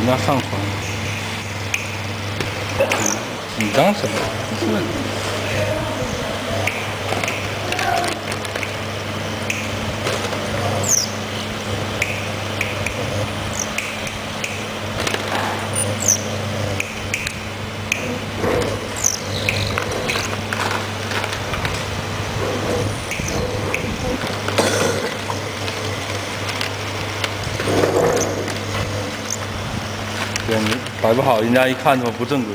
请他上船。紧张什么？对，摆不好，人家一看就不正规。